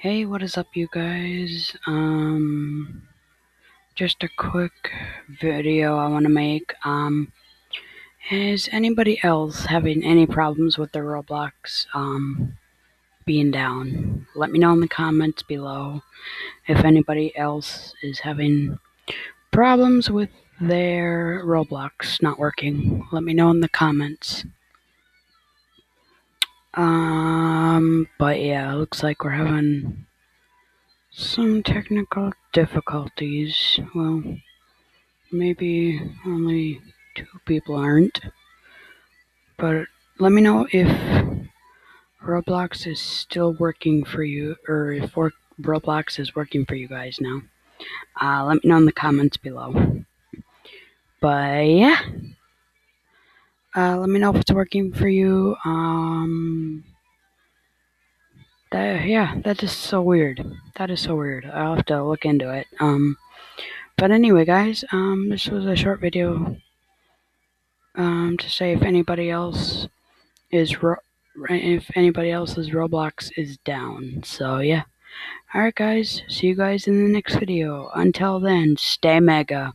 Hey, what is up, you guys? Um, just a quick video I want to make. Um, is anybody else having any problems with their Roblox um, being down? Let me know in the comments below if anybody else is having problems with their Roblox not working. Let me know in the comments. Um, but yeah, looks like we're having some technical difficulties. Well, maybe only two people aren't. But let me know if Roblox is still working for you, or if Roblox is working for you guys now. Uh, let me know in the comments below. But yeah, uh, let me know if it's working for you. Um, that yeah, that is just so weird. That is so weird. I'll have to look into it. Um, but anyway, guys, um, this was a short video. Um, to say if anybody else is ro- if anybody else's Roblox is down. So yeah. Alright guys, see you guys in the next video. Until then, stay mega.